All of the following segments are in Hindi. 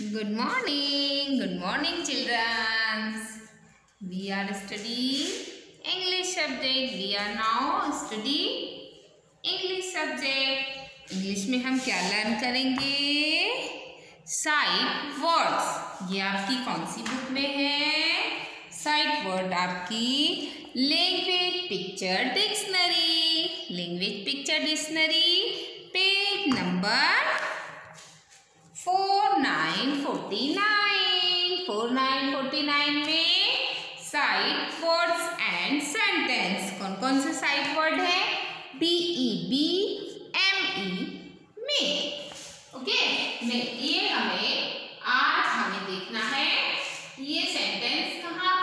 Good morning. Good morning, children. We are studying English subject. We are now studying English subject. English में हम क्या लर्न करेंगे साइट वर्ड्स ये आपकी कौन सी बुक में है साइट वर्ड आपकी language picture dictionary language picture dictionary page number four nine forty nine, four nine forty nine में साइट वर्ड्स एंड सेंटेंस कौन कौन से साइट वर्ड है? Be E B M E me okay ये हमें आज हमें देखना है, ये सेंटेंस कहाँ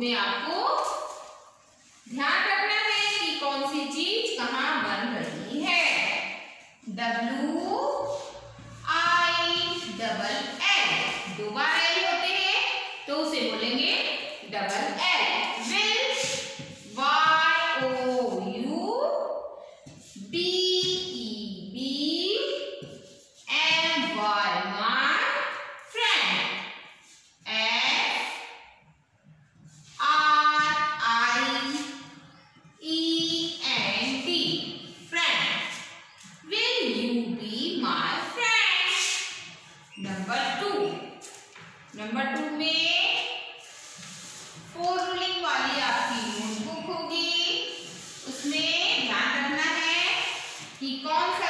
में आपको ध्यान रखना है कि कौन सी चीज़ कहाँ बन रही है? डब्ल्यू टू नंबर टू में फोर रूलिंग वाली आपकी नोटबुक होगी। उसमें ध्यान रखना है कि कौन सा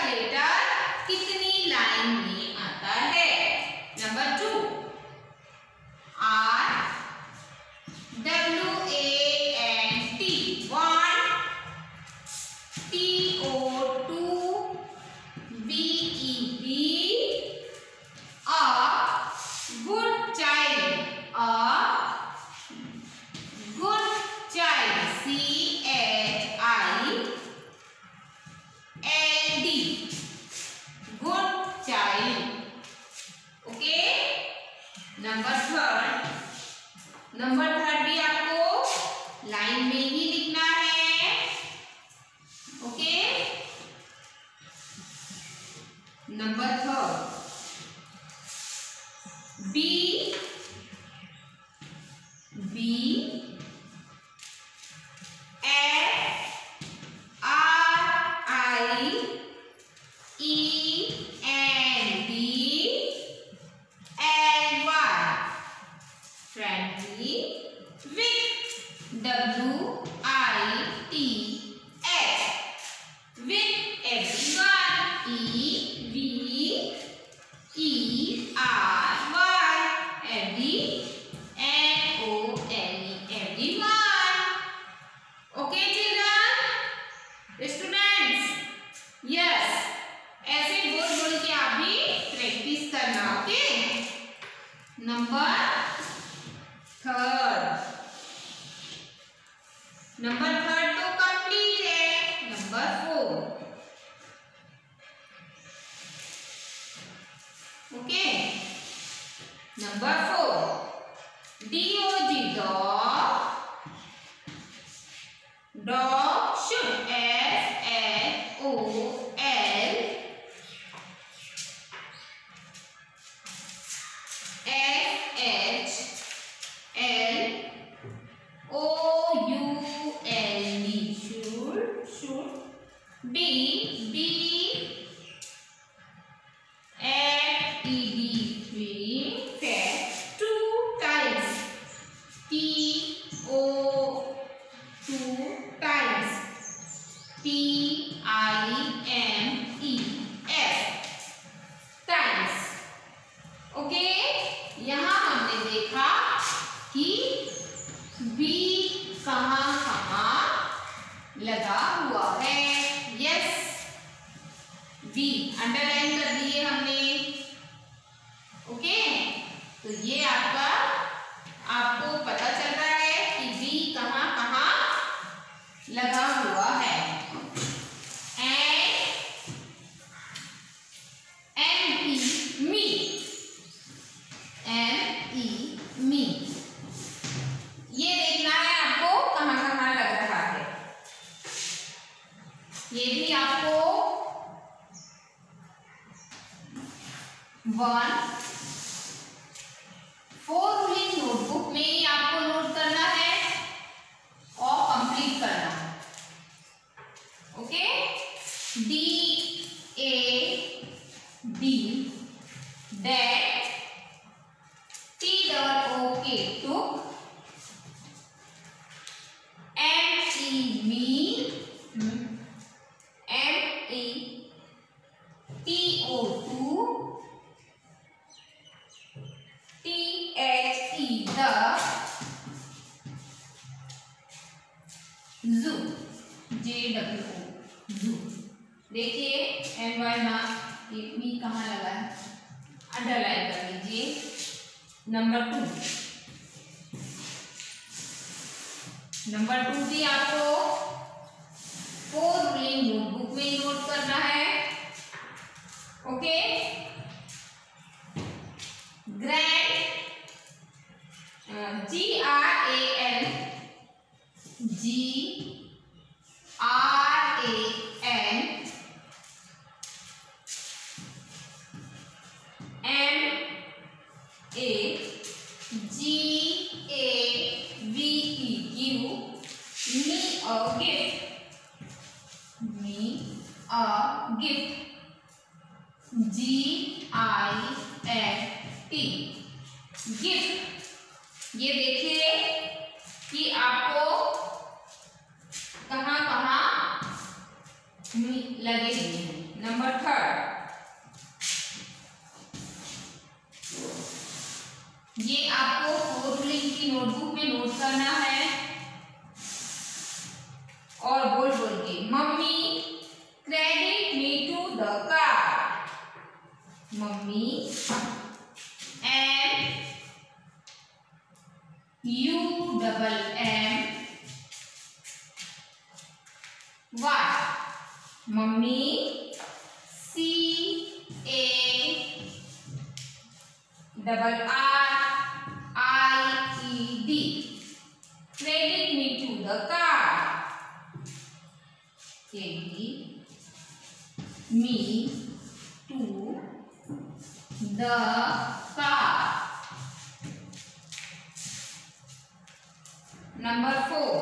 नंबर थर्ड नंबर थर्ड तो कंप्लीट है. Number four okay number four D O लगा हुआ है। एम ई मी एम ई मी ये देखना है आपको भी आपको वन, फोर रूलिंग देखिए एम वाई मार्क मी कहाँ लगा है? अंडरलाइन कर लीजिए। नंबर टू नंबर टू भी आपको फोर रूलिंग नोटबुक में नोट करना है। Okay a gift. Me a gift. G I F T. Gift ये देखिए कि आपको कहाँ कहाँ लगे। नंबर थर्ड ये आपको फोर लिंक की नोटबुक में नोट करना है और बोल बोल के mummy credit me to the card mummy M U double M Y mummy C A double R the car. Carry me to the car. Number four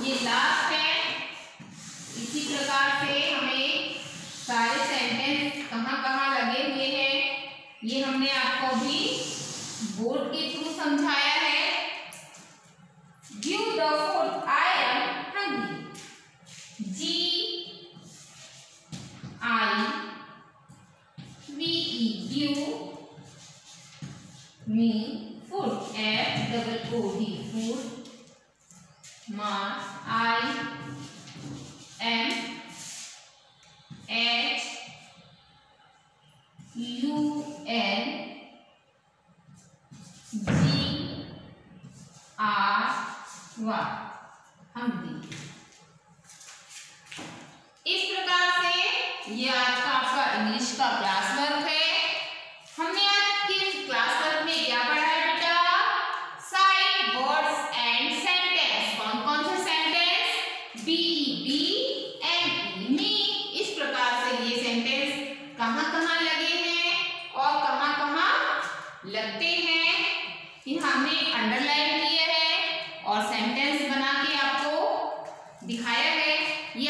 ये लास्ट है. इसी प्रकार से हमें सारे सेंटेंस कहाँ कहाँ लगे हुए हैं, ये हमने आपको भी बोर्ड के थ्रू समझाया double O D food. Ma I M H U N G R वाह हम इस प्रकार से ये आज का आपका इंग्लिश का क्लास वर्क है हमने आज के क्लास वर्क में क्या पढ़ा है बेटा साइड वर्ड्स एंड सेंटेंस कौन कौन से sentence be B M me इस प्रकार से ये सेंटेंस कहाँ कहाँ लगे हैं और कहाँ कहाँ लगते हैं कि हमने अंडरलाइन किया है और सेंटेंस बना के आपको दिखाया है। ये